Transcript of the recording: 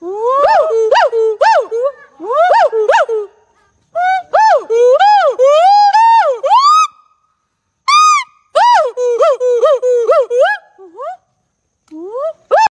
呜！呜